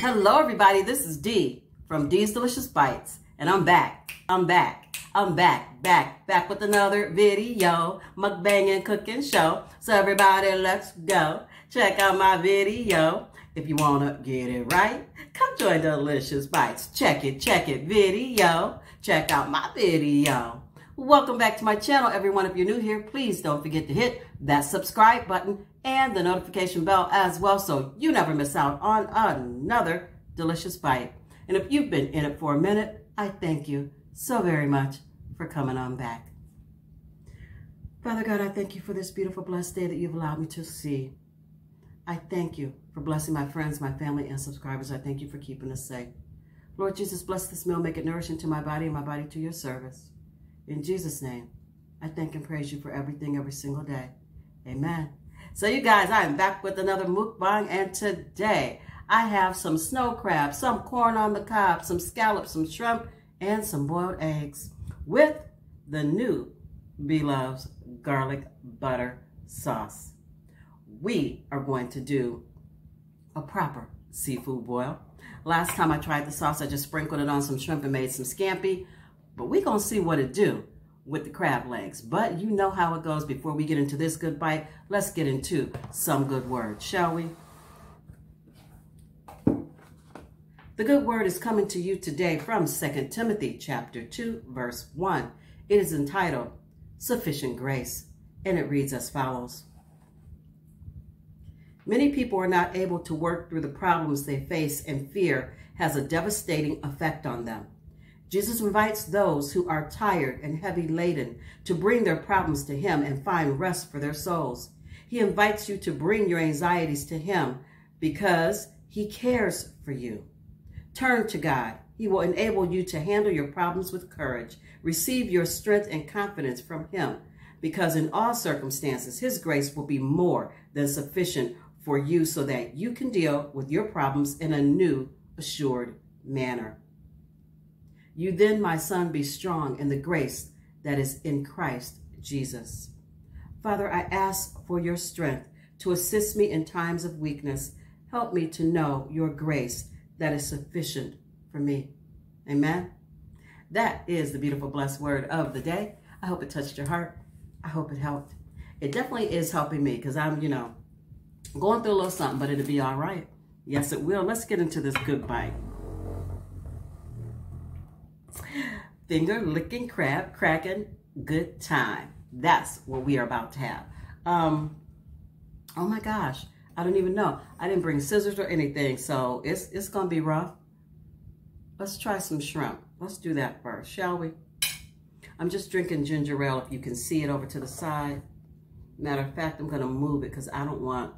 Hello, everybody. This is Dee from Dee's Delicious Bites, and I'm back. I'm back. I'm back, back, back with another video, mukbang and cooking show. So everybody, let's go. Check out my video. If you want to get it right, come join Delicious Bites. Check it, check it, video. Check out my video. Welcome back to my channel, everyone. If you're new here, please don't forget to hit that subscribe button and the notification bell as well so you never miss out on another delicious bite. And if you've been in it for a minute, I thank you so very much for coming on back. Father God, I thank you for this beautiful, blessed day that you've allowed me to see. I thank you for blessing my friends, my family, and subscribers. I thank you for keeping us safe. Lord Jesus, bless this meal, make it nourishing to my body and my body to your service. In Jesus' name, I thank and praise you for everything every single day. Amen. So you guys, I am back with another mukbang and today I have some snow crab, some corn on the cob, some scallops, some shrimp, and some boiled eggs with the new Bloves garlic butter sauce. We are going to do a proper seafood boil. Last time I tried the sauce, I just sprinkled it on some shrimp and made some scampi. But we're going to see what it do with the crab legs. But you know how it goes. Before we get into this good bite, let's get into some good words, shall we? The good word is coming to you today from 2 Timothy chapter 2, verse 1. It is entitled Sufficient Grace, and it reads as follows. Many people are not able to work through the problems they face and fear has a devastating effect on them. Jesus invites those who are tired and heavy laden to bring their problems to him and find rest for their souls. He invites you to bring your anxieties to him because he cares for you. Turn to God. He will enable you to handle your problems with courage. Receive your strength and confidence from him because in all circumstances, his grace will be more than sufficient for you so that you can deal with your problems in a new, assured manner. You then, my son, be strong in the grace that is in Christ Jesus. Father, I ask for your strength to assist me in times of weakness. Help me to know your grace that is sufficient for me. Amen. That is the beautiful, blessed word of the day. I hope it touched your heart. I hope it helped. It definitely is helping me because I'm, you know, going through a little something, but it'll be all right. Yes, it will. Let's get into this good bite. Finger licking crab cracking good time. That's what we are about to have. Um, oh my gosh, I don't even know. I didn't bring scissors or anything, so it's it's gonna be rough. Let's try some shrimp. Let's do that first, shall we? I'm just drinking ginger ale, if you can see it over to the side. Matter of fact, I'm gonna move it because I don't want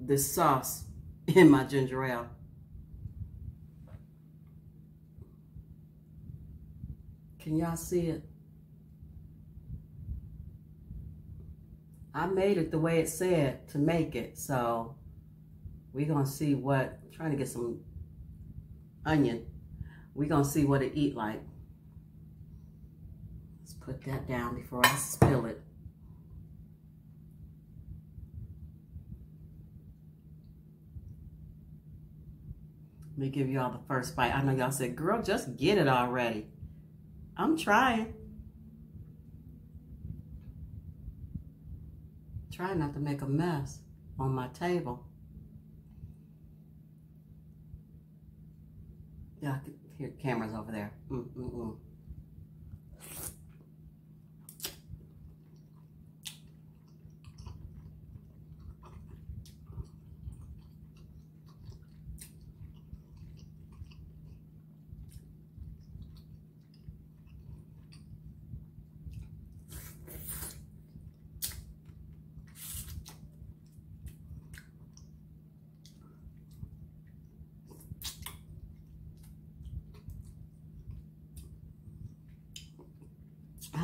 this sauce in my ginger ale. Can y'all see it? I made it the way it said to make it. So we're going to see what, I'm trying to get some onion. We're going to see what it eat like. Let's put that down before I spill it. Let me give y'all the first bite. I know y'all said, girl, just get it already. I'm trying. Trying not to make a mess on my table. Yeah, I can hear cameras over there. Mm -mm -mm.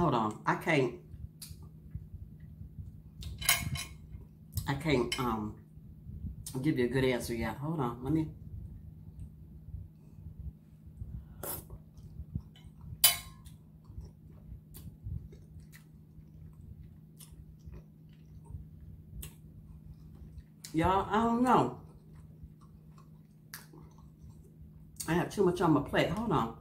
hold on. I can't. Um give you a good answer Yeah, Hold on. Let me. Y'all, I don't know. I have too much on my plate. Hold on.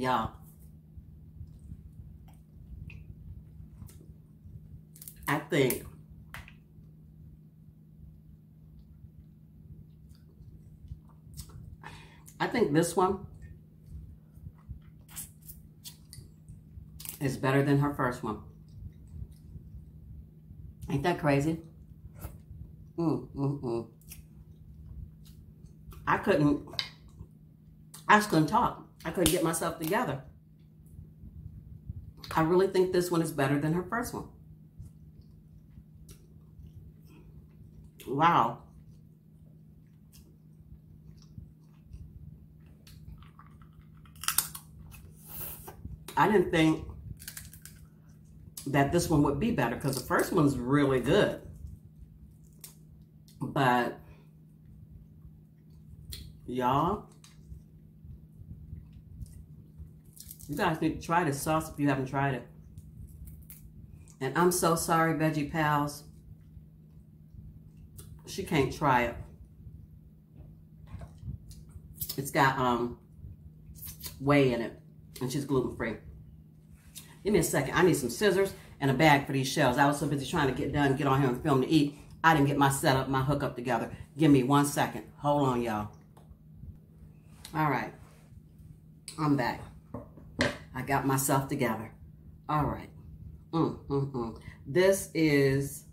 Y'all. I think I think this one is better than her first one. Ain't that crazy? Mm, mm, mm. I couldn't, I just couldn't talk. I couldn't get myself together. I really think this one is better than her first one. Wow. I didn't think that this one would be better because the first one's really good. But y'all, you guys need to try this sauce if you haven't tried it. And I'm so sorry, Veggie Pals. She can't try it. It's got um whey in it, and she's gluten free. Give me a second. I need some scissors and a bag for these shells. I was so busy trying to get done, get on here and film to eat. I didn't get my setup, my hookup together. Give me one second. Hold on, y'all. All right. I'm back. I got myself together. All right. Mm, mm, mm. This is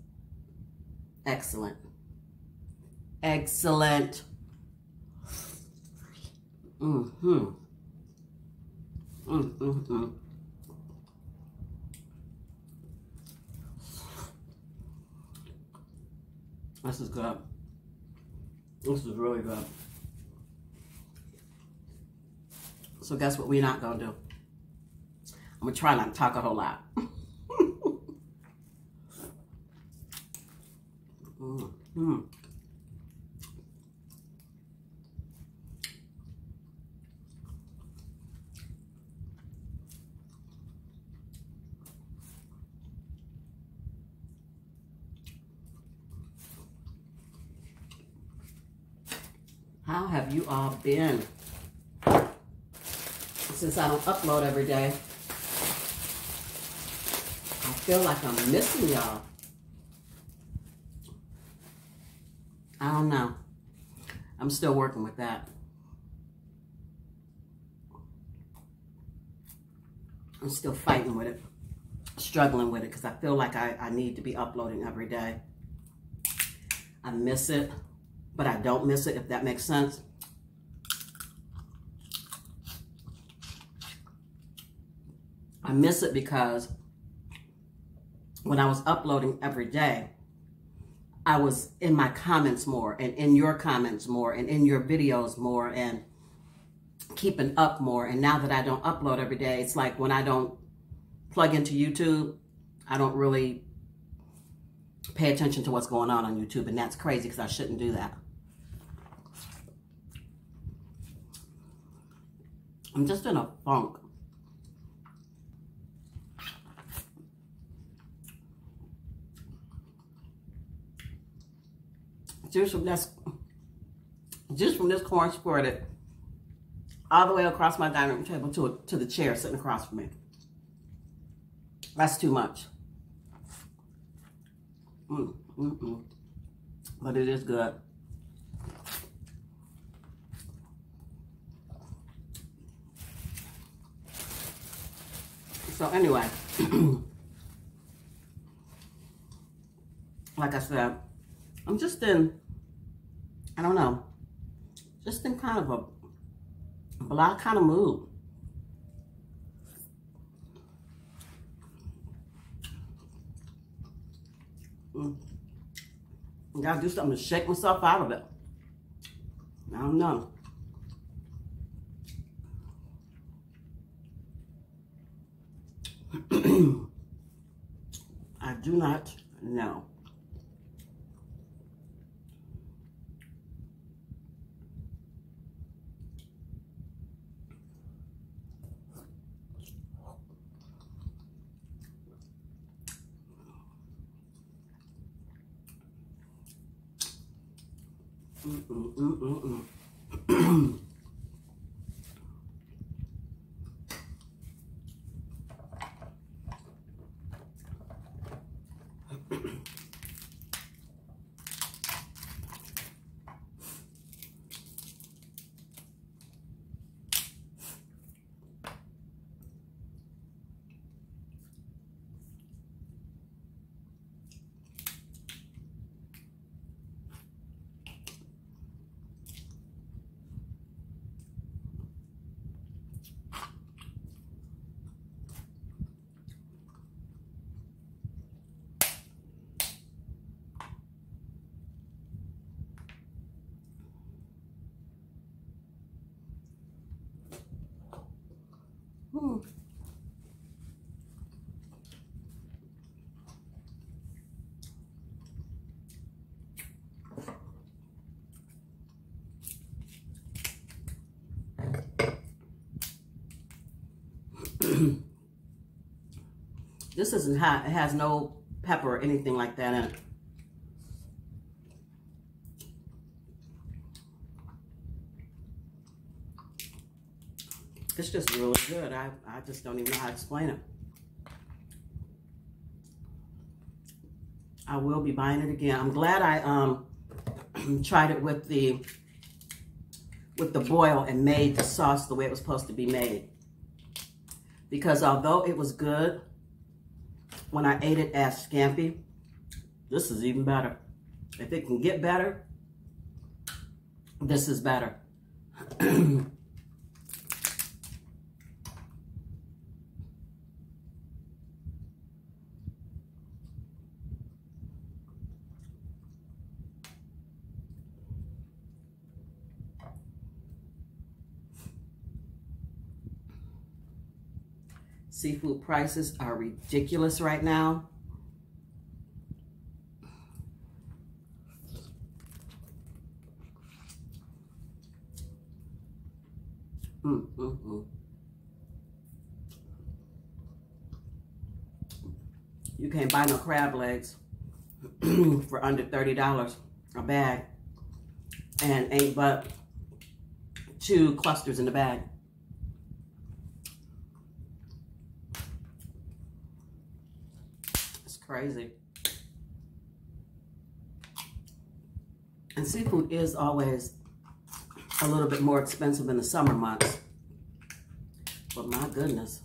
excellent. Excellent. Mm-hmm. Mm-hmm. This is good. This is really good. So guess what we're not going to do? I'm to try not to talk a whole lot. mm. How have you all been? Since I don't upload every day, I feel like I'm missing y'all. I don't know. I'm still working with that. I'm still fighting with it, struggling with it, because I feel like I, I need to be uploading every day. I miss it but I don't miss it, if that makes sense. I miss it because when I was uploading every day, I was in my comments more and in your comments more and in your videos more and keeping up more. And now that I don't upload every day, it's like when I don't plug into YouTube, I don't really pay attention to what's going on on YouTube. And that's crazy because I shouldn't do that. I'm just in a funk. Just from this, just from this corn squirted all the way across my dining room table to, to the chair sitting across from me. That's too much. Mm, mm, mm. But it is good. So anyway, like I said, I'm just in, I don't know, just in kind of a blah kind of mood. Mm. I gotta do something to shake myself out of it. I don't know. I do not know. Mm -mm -mm This isn't hot. It has no pepper or anything like that in it. It's just really good. I, I just don't even know how to explain it. I will be buying it again. I'm glad I um tried it with the with the boil and made the sauce the way it was supposed to be made. Because although it was good when I ate it as scampi, this is even better. If it can get better, this is better. Seafood prices are ridiculous right now. Mm, mm, mm. You can't buy no crab legs for under $30 a bag and ain't but two clusters in the bag. Crazy. And seafood is always a little bit more expensive in the summer months. But my goodness.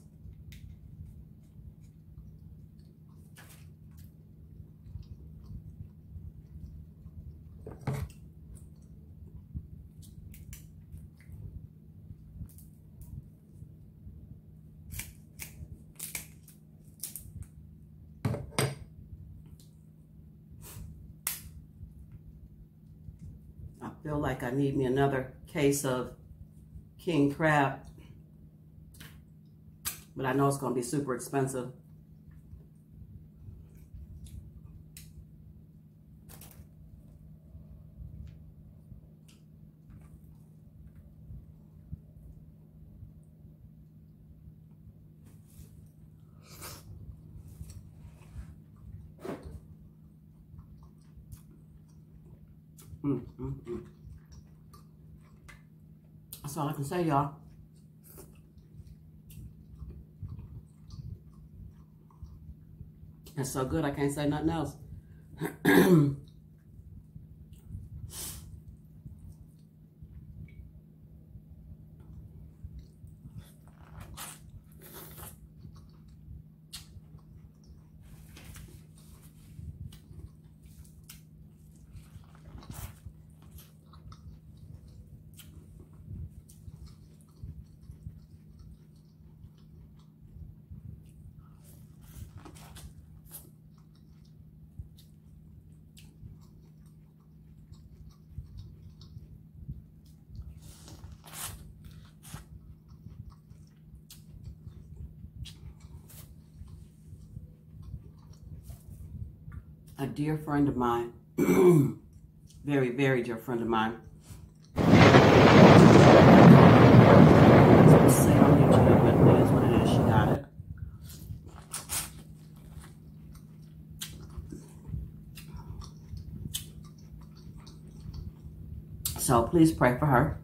Feel like I need me another case of king crab. But I know it's going to be super expensive. Mm, mm, mm. That's all I can say, y'all. It's so good, I can't say nothing else. dear friend of mine, very, very dear friend of mine. So please pray for her.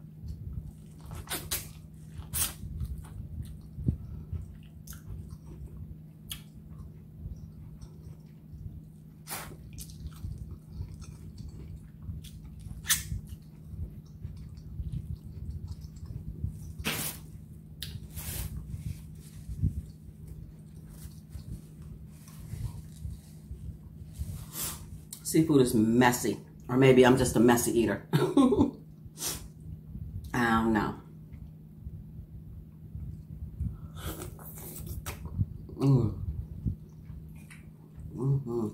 Seafood is messy. Or maybe I'm just a messy eater. I don't know. Mm. Mm -hmm.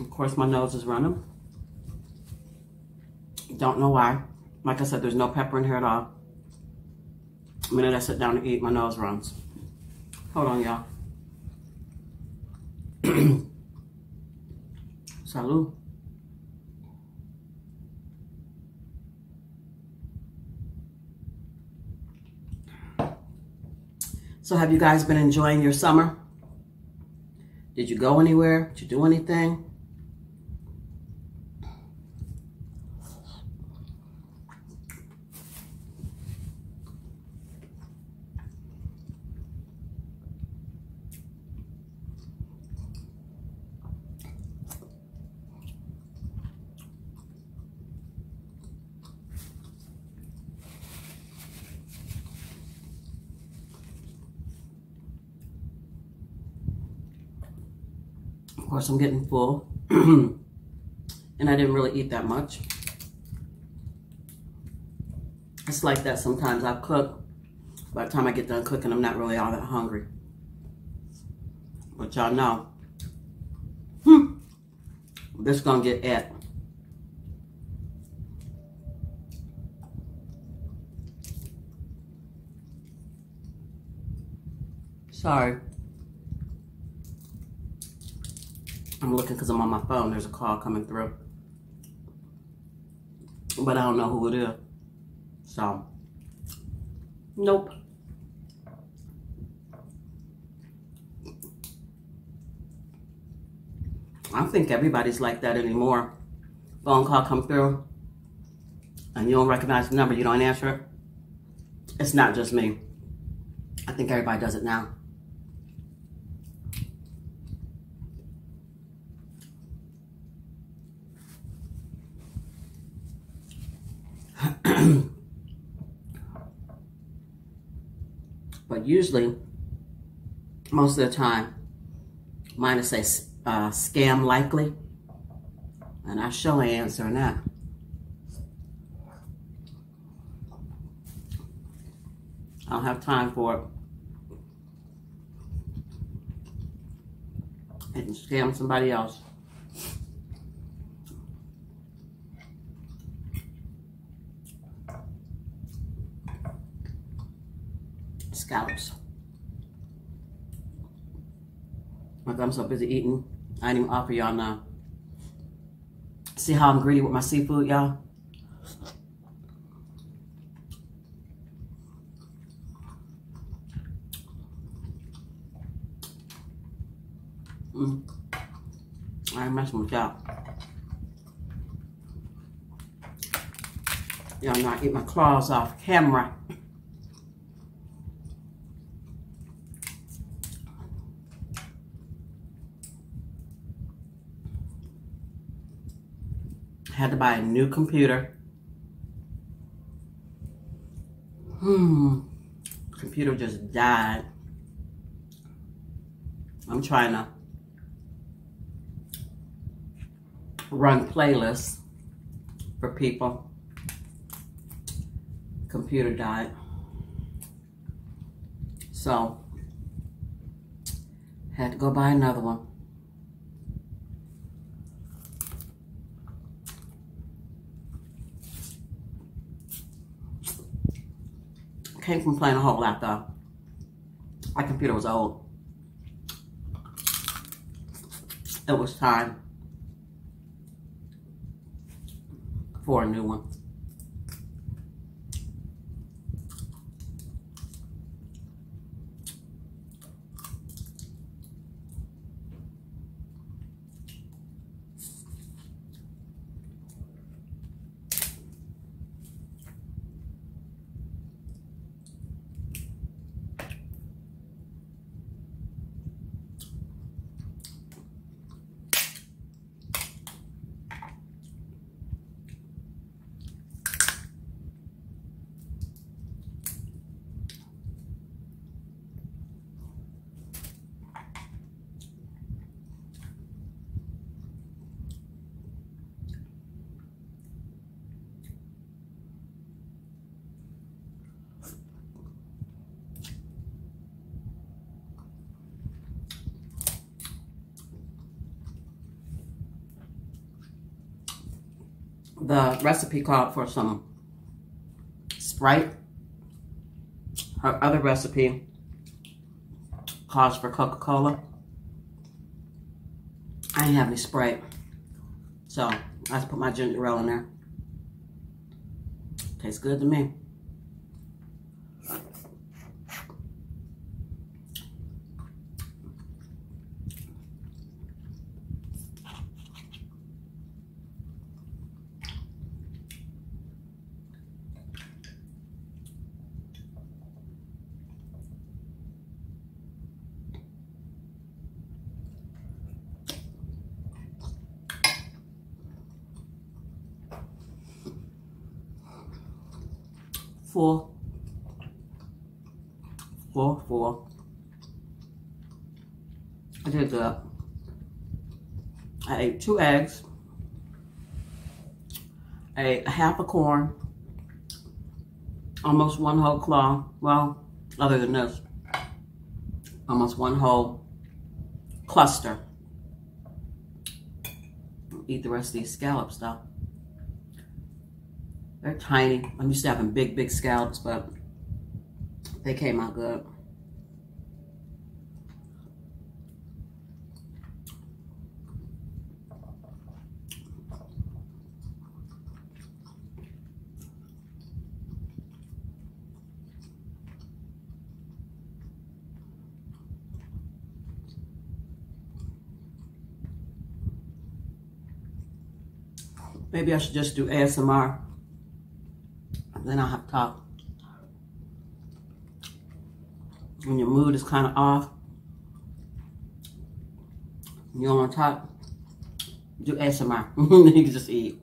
Of course, my nose is running. Don't know why. Like I said, there's no pepper in here at all. Minute I sit down to eat, my nose runs. Hold on, y'all. Salud. So have you guys been enjoying your summer? Did you go anywhere? Did you do anything? Course, I'm getting full. and I didn't really eat that much. It's like that sometimes. I cook. By the time I get done cooking, I'm not really all that hungry. But y'all know. Hmm. This gonna get it. Sorry. I'm looking because I'm on my phone. There's a call coming through. But I don't know who it is. So, nope. I think everybody's like that anymore. Phone call come through and you don't recognize the number, you don't answer it. It's not just me. I think everybody does it now. but usually, most of the time, mine will say uh, scam likely. And I show ain't answering that. I don't have time for it. And scam somebody else. scallops. I'm so busy eating, I didn't even offer y'all now. See how I'm greedy with my seafood, y'all? Mm. I ain't messing with y'all. Y'all know I eat my claws off camera. Had to buy a new computer. Hmm. Computer just died. I'm trying to run playlists for people. Computer died. So, had to go buy another one. Can't complain a whole lot though. My computer was old. It was time for a new one. The recipe called for some Sprite. Her other recipe calls for Coca-Cola. I didn't have any Sprite. So I just put my ginger ale in there. Tastes good to me. four, four, four. I did good. Two eggs, a half a corn, almost one whole claw. Well, other than this, almost one whole cluster. Eat the rest of these scallops though. They're tiny. I'm used to having big, big scallops, but they came out good. Maybe I should just do ASMR. And Then I'll have talk. When your mood is kind of off, you don't want to talk, do ASMR. Then you can just eat.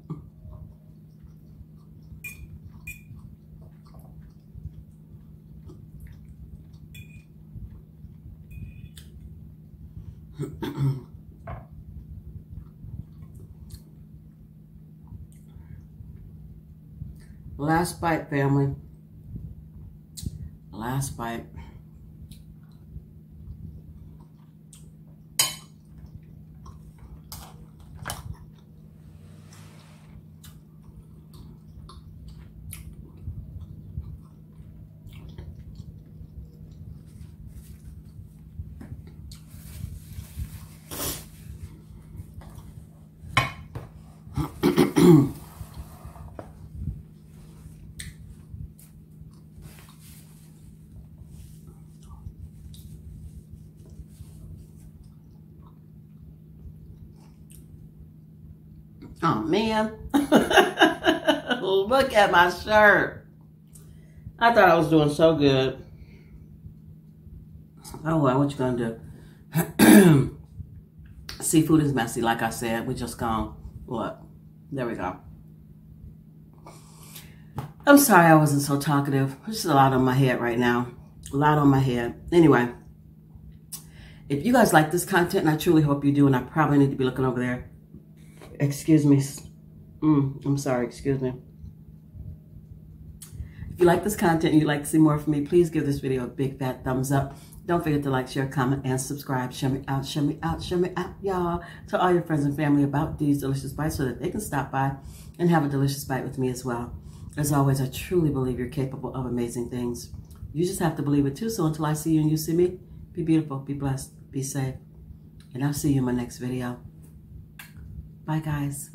Last bite, family. Last bite. Oh, man. Look at my shirt. I thought I was doing so good. Oh, well, what you gonna do? Seafood is messy, like I said. We just gone, look. There we go. I'm sorry I wasn't so talkative. There's a lot on my head right now. A lot on my head. Anyway, if you guys like this content, and I truly hope you do, and I probably need to be looking over there excuse me. Mm, I'm sorry, excuse me. If you like this content and you'd like to see more from me, please give this video a big fat thumbs up. Don't forget to like, share, comment, and subscribe. Share me out, share me out, share me out, y'all. To all your friends and family about these delicious bites so that they can stop by and have a delicious bite with me as well. As always, I truly believe you're capable of amazing things. You just have to believe it too. So until I see you and you see me, be beautiful, be blessed, be safe. And I'll see you in my next video. Bye, guys.